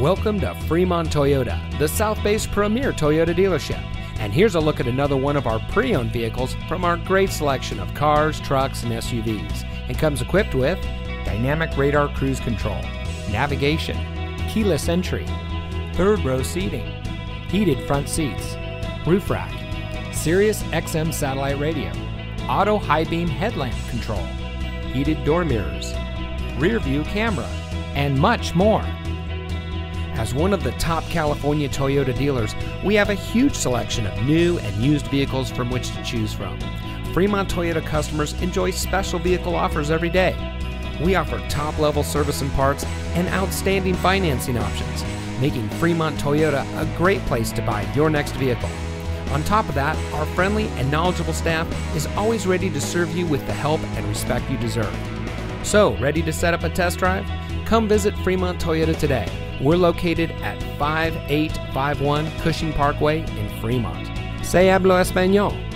Welcome to Fremont Toyota, the South Bay's premier Toyota dealership. And here's a look at another one of our pre owned vehicles from our great selection of cars, trucks, and SUVs. And comes equipped with dynamic radar cruise control, navigation, keyless entry, third row seating, heated front seats, roof rack, Sirius XM satellite radio, auto high beam headlamp control, heated door mirrors, rear view camera, and much more. As one of the top California Toyota dealers, we have a huge selection of new and used vehicles from which to choose from. Fremont Toyota customers enjoy special vehicle offers every day. We offer top level service and parts and outstanding financing options, making Fremont Toyota a great place to buy your next vehicle. On top of that, our friendly and knowledgeable staff is always ready to serve you with the help and respect you deserve. So, ready to set up a test drive? Come visit Fremont Toyota today. We're located at 5851 Cushing Parkway in Fremont. Se hablo español.